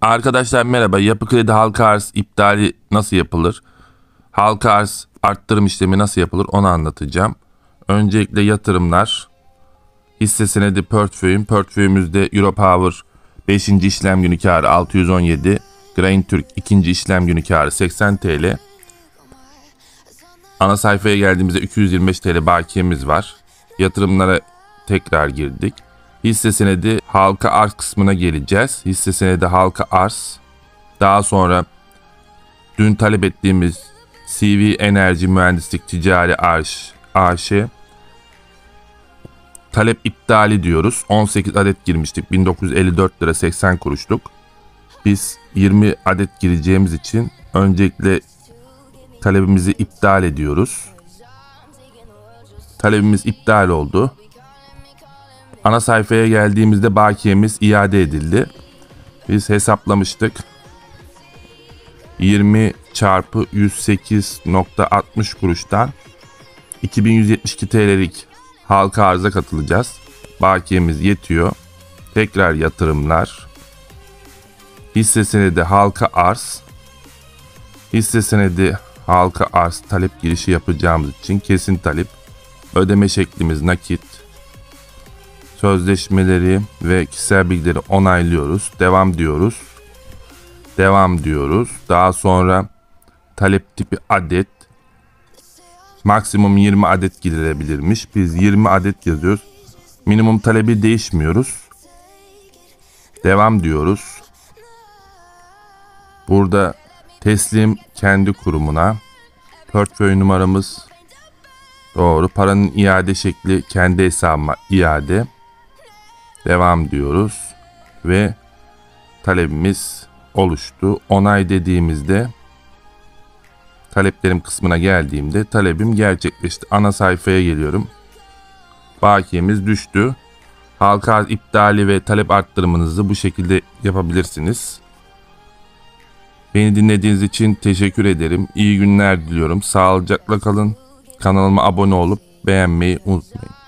Arkadaşlar merhaba. Yapı kredi halka arz iptali nasıl yapılır? Halka arz arttırım işlemi nasıl yapılır onu anlatacağım. Öncelikle yatırımlar. Hisse senedi portföyüm. Portföyümüzde Europower 5. işlem günü karı 617. Grain Türk 2. işlem günü karı 80 TL. Ana sayfaya geldiğimizde 225 TL bakiyemiz var. Yatırımlara tekrar girdik. Hisse senedi halka arz kısmına geleceğiz. Hisse senedi halka arz. Daha sonra dün talep ettiğimiz CV Enerji Mühendislik Ticari Arş AŞ talep iptali diyoruz. 18 adet girmiştik. 1954 lira 80 kuruşluk. Biz 20 adet gireceğimiz için öncelikle talebimizi iptal ediyoruz. Talebimiz iptal oldu. Ana sayfaya geldiğimizde bakiyemiz iade edildi. Biz hesaplamıştık. 20 çarpı 108.60 kuruştan 2172 TL'lik halka arıza katılacağız. Bakiyemiz yetiyor. Tekrar yatırımlar. Hisse senedi halka arz. Hisse senedi halka arz talep girişi yapacağımız için kesin talep. Ödeme şeklimiz nakit. Sözleşmeleri ve kişisel bilgileri onaylıyoruz. Devam diyoruz. Devam diyoruz. Daha sonra talep tipi adet. Maksimum 20 adet girilebilirmiş. Biz 20 adet yazıyoruz. Minimum talebi değişmiyoruz. Devam diyoruz. Burada teslim kendi kurumuna. Portföy numaramız doğru. Paranın iade şekli kendi hesabıma iade. Devam diyoruz. Ve talebimiz oluştu. Onay dediğimizde taleplerim kısmına geldiğimde talebim gerçekleşti. Ana sayfaya geliyorum. Bakiyemiz düştü. Halka iptali ve talep arttırımınızı bu şekilde yapabilirsiniz. Beni dinlediğiniz için teşekkür ederim. İyi günler diliyorum. Sağlıcakla kalın. Kanalıma abone olup beğenmeyi unutmayın.